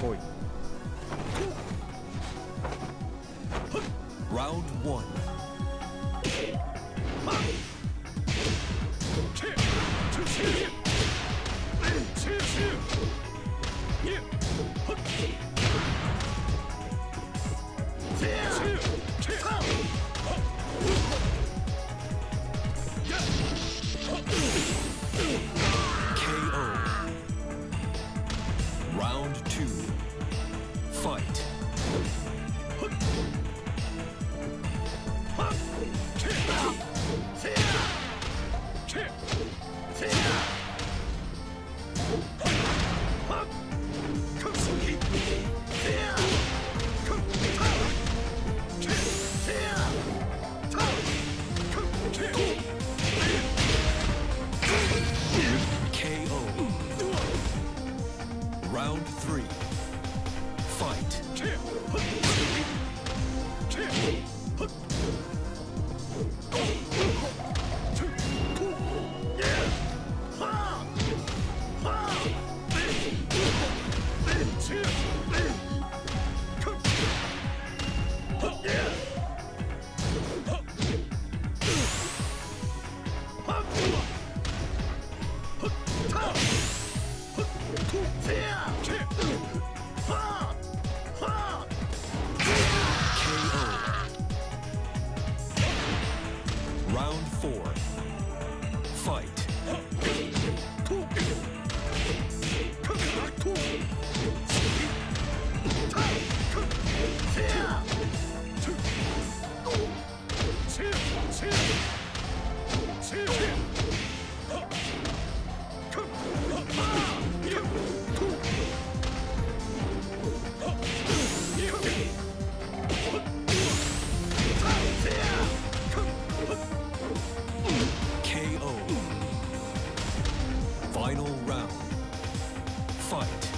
point. Round one. Yeah. Fight! Yeah. round. Fight.